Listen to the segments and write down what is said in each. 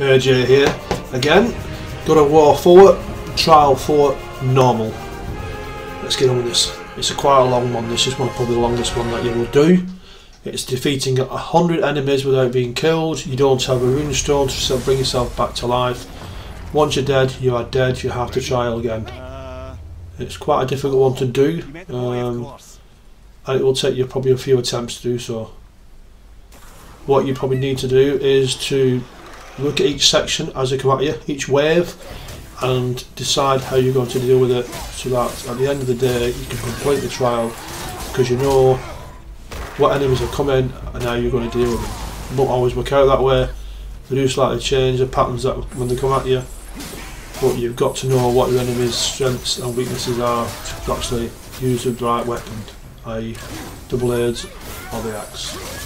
AJ here again. God of War 4, Trial 4, Normal. Let's get on with this. It's a quite a long one, this is one probably the longest one that you will do. It's defeating a hundred enemies without being killed. You don't have a rune stone to bring yourself back to life. Once you're dead, you are dead. You have to trial again. It's quite a difficult one to do, um, and it will take you probably a few attempts to do so. What you probably need to do is to look at each section as they come at you, each wave, and decide how you're going to deal with it so that at the end of the day you can complete the trial because you know what enemies are coming and how you're going to deal with them. Don't always work out that way. They do slightly change the patterns that when they come at you but you've got to know what your enemy's strengths and weaknesses are to actually use the right weapon, i.e. double blades or the axe.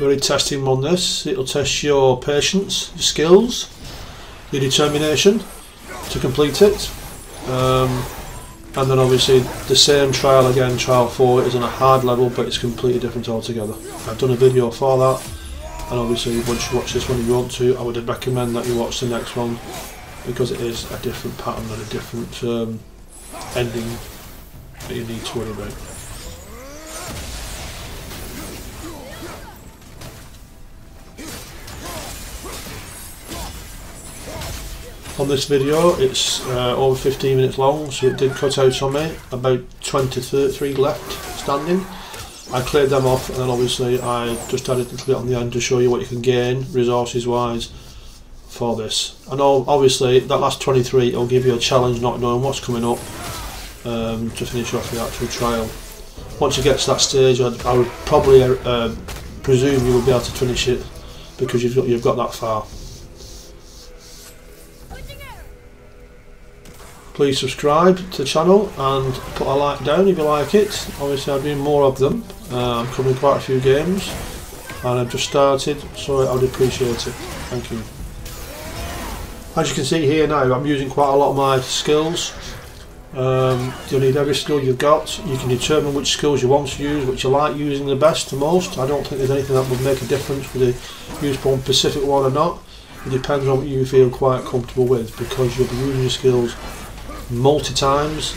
Very testing on this, it'll test your patience, your skills, your determination to complete it. Um, and then obviously the same trial again, trial 4 is on a hard level but it's completely different altogether. I've done a video for that and obviously once you watch this one if you want to I would recommend that you watch the next one because it is a different pattern and a different um, ending that you need to worry about. On this video. It's uh, over 15 minutes long so it did cut out on me. About 23 left standing. I cleared them off and then obviously I just added the clip on the end to show you what you can gain resources wise for this. And obviously that last 23 will give you a challenge not knowing what's coming up um, to finish off the actual trial. Once you get to that stage I'd, I would probably uh, presume you will be able to finish it because you've got, you've got that far please subscribe to the channel and put a like down if you like it. Obviously I'm doing more of them. Uh, I'm covering quite a few games and I've just started so I would appreciate it. Thank you. As you can see here now I'm using quite a lot of my skills. Um, you'll need every skill you've got. You can determine which skills you want to use which you like using the best the most. I don't think there's anything that would make a difference whether you use one specific one or not. It depends on what you feel quite comfortable with because you'll be using your skills multi times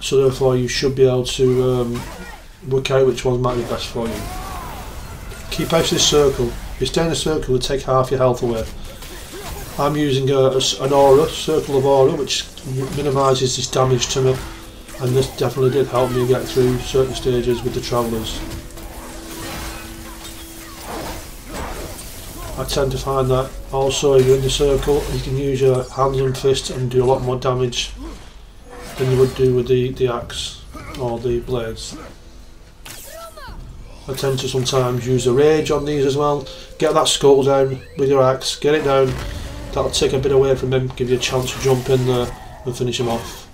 so therefore you should be able to um, work out which one might be best for you. Keep out of this circle. If you stay in the circle, it'll take half your health away. I'm using a, a, an aura, circle of aura, which minimises this damage to me and this definitely did help me get through certain stages with the travellers. I tend to find that also if you're in the circle you can use your hands and fists and do a lot more damage than you would do with the, the axe or the blades. I tend to sometimes use a rage on these as well. Get that skull down with your axe, get it down. That'll take a bit away from him, give you a chance to jump in there and finish him off.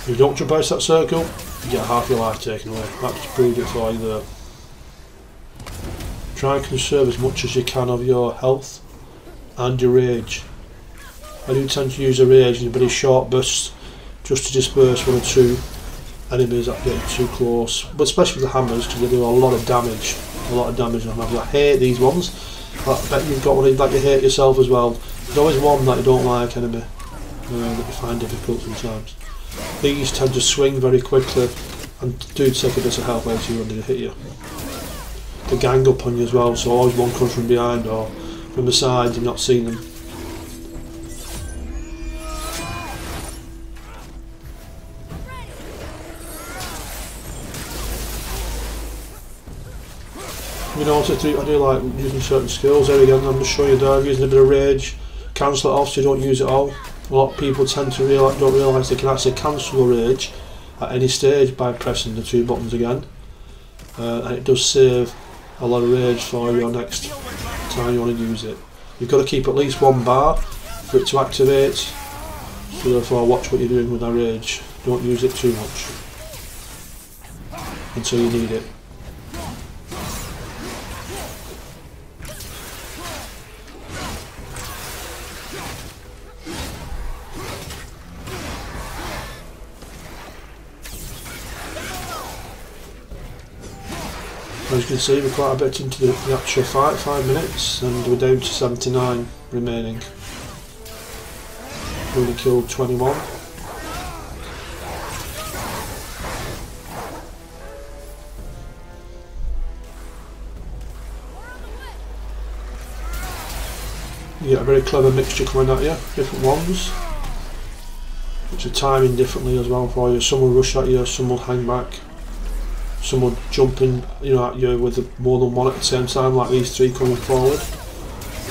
If you don't jump out that circle, you get half your life taken away. That just proved it for you there. Try and conserve as much as you can of your health and your rage. I do tend to use a rage in very short bursts just to disperse one or two enemies that get too close, but especially with the hammers because they do a lot of damage, a lot of damage on hammers. I hate these ones, I bet you've got one that you hate yourself as well. There's always one that you don't like enemy uh, that you find difficult sometimes. These tend to swing very quickly and do take a bit of health out of you when they hit you. They gang up on you as well, so always one comes from behind or from the side, you've not seen them. You know what I do, I do like using certain skills. There again, I'm just showing you there, using a bit of rage. Cancel it off so you don't use it all. A lot of people tend to realize, don't realise they can actually cancel a rage at any stage by pressing the two buttons again. Uh, and it does save a lot of rage for your next time you want to use it. You've got to keep at least one bar for it to activate. So therefore watch what you're doing with that rage. Don't use it too much until you need it. As you can see, we're quite a bit into the, the actual fight, 5 minutes, and we're down to 79 remaining. We only killed 21. You get a very clever mixture coming at you, different ones. Which are timing differently as well for you. Some will rush at you, some will hang back. Some jumping you know, at you with more than one at the same time, like these three coming forward.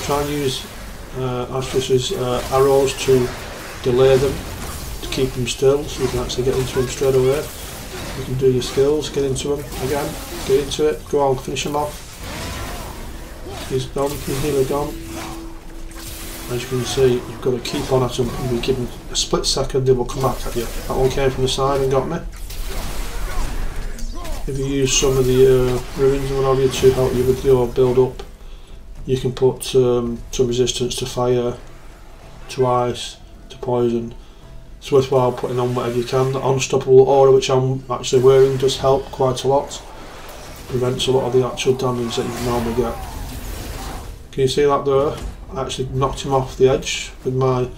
Try and use uh, uh, arrows to delay them, to keep them still, so you can actually get into them straight away. You can do your skills, get into them again, get into it, go on, finish them off. He's gone, he's nearly gone. As you can see, you've got to keep on at them and you give them a split second, they will come back at you. That one came from the side and got me. If you use some of the uh, runes and what have you to help you with your build up, you can put um, some resistance to fire, to ice, to poison. It's worthwhile putting on whatever you can. The unstoppable aura which I'm actually wearing does help quite a lot. Prevents a lot of the actual damage that you normally get. Can you see that there? I actually knocked him off the edge with my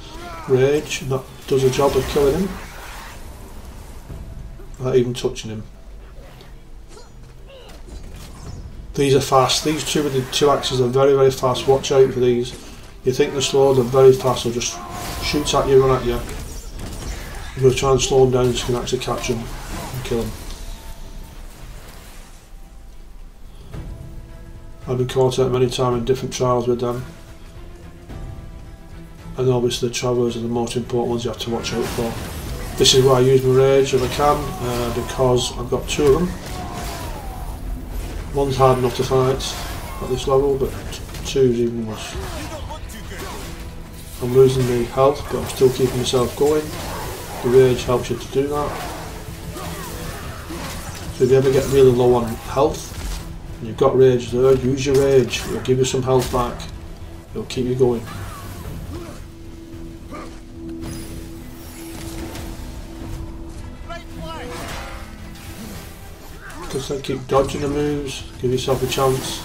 rage and that does a job of killing him. Without even touching him. These are fast. These two with the two axes are very very fast. Watch out for these. You think they're slow, they're very fast. They'll just shoot at you, run at you. Going to try and slow them down so you can actually catch them and kill them. I've been caught out many times in different trials with them. And obviously the travellers are the most important ones you have to watch out for. This is why I use my rage if I can, uh, because I've got two of them. One's hard enough to fight at this level, but two's even worse. I'm losing the health, but I'm still keeping myself going. The rage helps you to do that. So if you ever get really low on health, and you've got rage there, use your rage. It'll give you some health back. It'll keep you going. Like keep dodging the moves, give yourself a chance.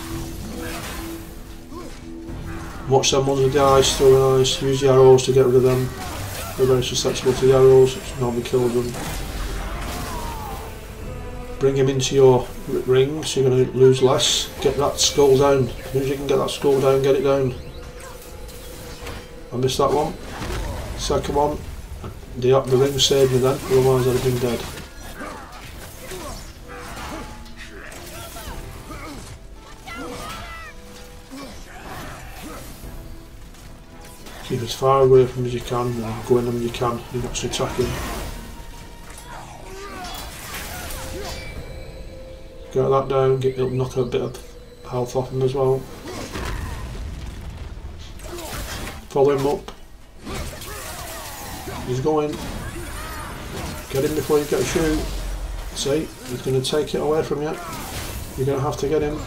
Watch them ones with the ice, throw ice, use the arrows to get rid of them. They're very susceptible to the arrows, which normally kill them. Bring him into your ring so you're going to lose less. Get that skull down. As soon as you can get that skull down, get it down. I missed that one. Second one. The, the ring saved me then, otherwise I'd have been dead. As far away from as you can and go in them you can. You're not attacking. Get that down, get, it'll knock a bit of health off him as well. Follow him up. He's going. Get him before you get a shoot. See, he's going to take it away from you. You're going to have to get him.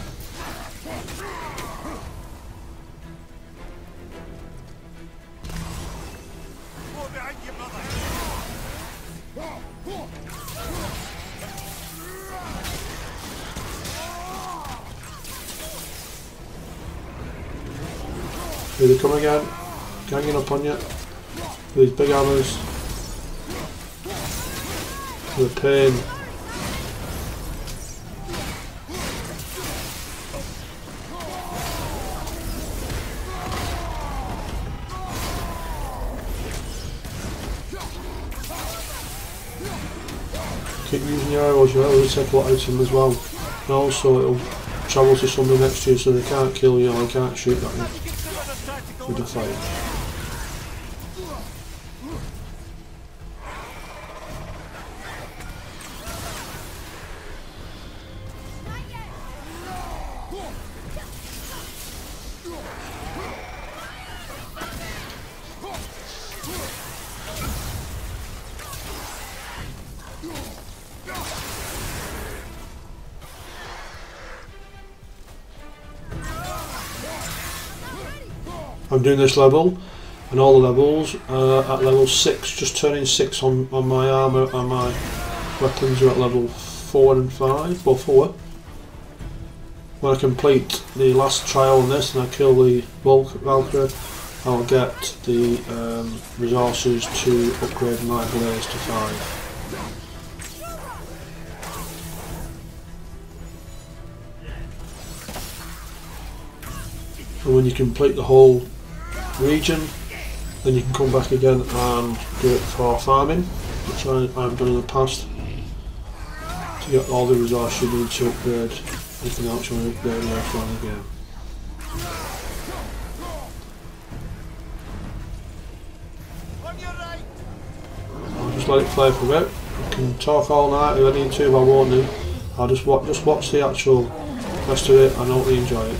Come again, ganging up on you. These big hammers. The pain. Keep using your arrows, your arrows take a lot out them as well. And also it'll travel to somebody next to you so they can't kill you or they can't shoot at you with the I'm doing this level and all the levels uh, at level 6, just turning 6 on, on my armour and my weapons are at level 4 and 5, or 4. when I complete the last trial on this and I kill the Valkyrie, I'll get the um, resources to upgrade my blades to 5. And when you complete the whole region, then you can come back again and do it for farming, which I, I've done in the past, to get all the resources you need to upgrade anything else you want to upgrade later on the game. I'll just let it play for a bit. I can talk all night if I need to, if I won't do. I'll just watch, just watch the actual rest of it and hopefully enjoy it.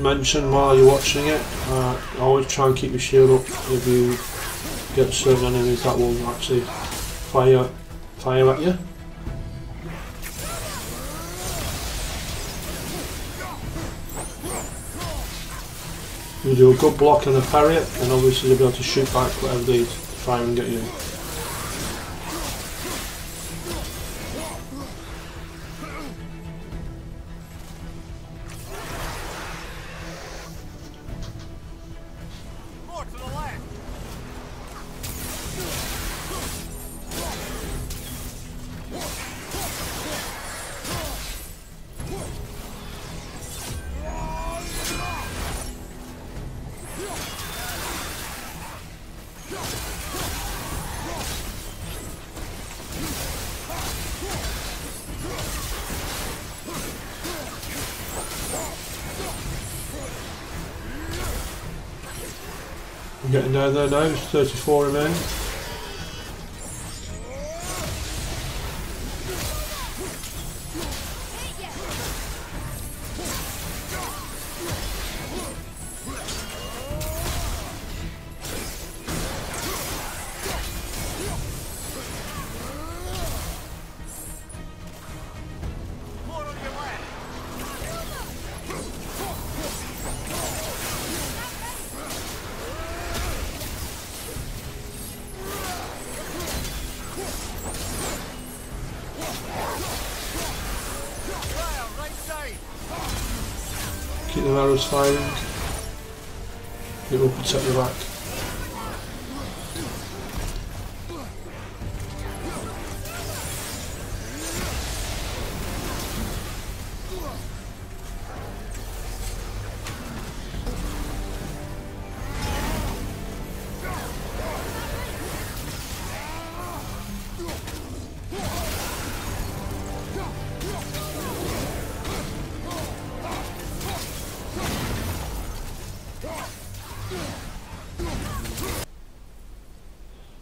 Mention while you're watching it, uh, always try and keep your shield up if you get certain enemies that will actually fire fire at you. You do a good block and a parry and obviously you'll be able to shoot back whatever they fire and get you. I'm getting down there now, 34 remain. The arrows firing. It will protect the back.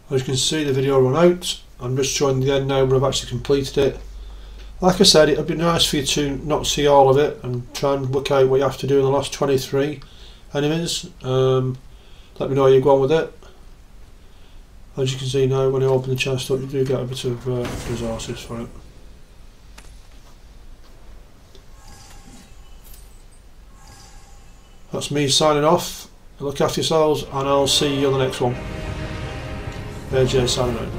As you can see the video run out. I'm just showing the end now where I've actually completed it. Like I said, it would be nice for you to not see all of it and try and work out what you have to do in the last 23 enemies. Um, let me know how you go on with it. As you can see now, when I open the chest up, you do get a bit of uh, resources for it. That's me signing off. Look after yourselves, and I'll see you on the next one. AJ signing out.